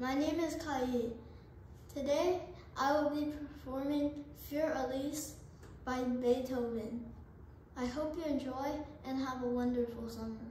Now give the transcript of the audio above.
My name is Kai. Today I will be performing Für Elise by Beethoven. I hope you enjoy and have a wonderful summer.